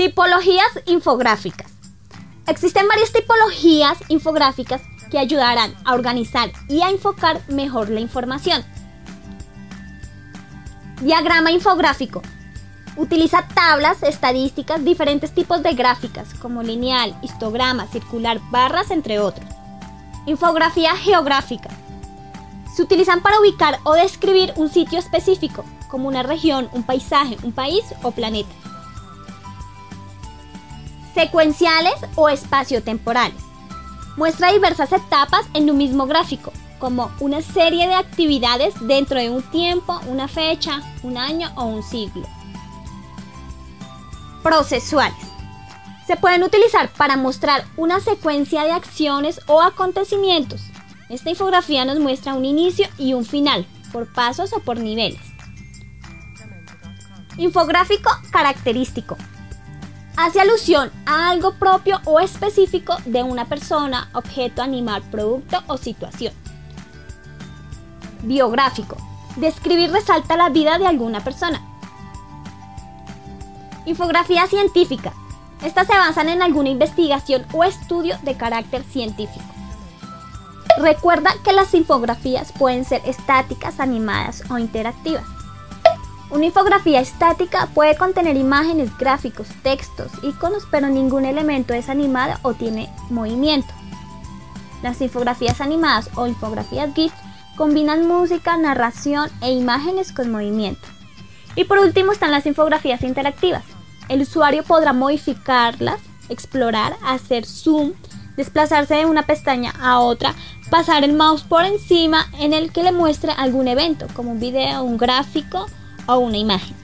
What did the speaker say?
Tipologías infográficas. Existen varias tipologías infográficas que ayudarán a organizar y a enfocar mejor la información. Diagrama infográfico. Utiliza tablas, estadísticas, diferentes tipos de gráficas como lineal, histograma, circular, barras, entre otros. Infografía geográfica. Se utilizan para ubicar o describir un sitio específico, como una región, un paisaje, un país o planeta secuenciales o espaciotemporales. Muestra diversas etapas en un mismo gráfico, como una serie de actividades dentro de un tiempo, una fecha, un año o un siglo. Procesuales. Se pueden utilizar para mostrar una secuencia de acciones o acontecimientos. Esta infografía nos muestra un inicio y un final, por pasos o por niveles. Infográfico característico hace alusión a algo propio o específico de una persona, objeto, animal, producto o situación. Biográfico. Describir resalta la vida de alguna persona. Infografía científica. Estas se basan en alguna investigación o estudio de carácter científico. Recuerda que las infografías pueden ser estáticas, animadas o interactivas. Una infografía estática puede contener imágenes, gráficos, textos, iconos, pero ningún elemento es animado o tiene movimiento. Las infografías animadas o infografías GIF combinan música, narración e imágenes con movimiento. Y por último están las infografías interactivas. El usuario podrá modificarlas, explorar, hacer zoom, desplazarse de una pestaña a otra, pasar el mouse por encima en el que le muestre algún evento, como un video, un gráfico, o una imagen.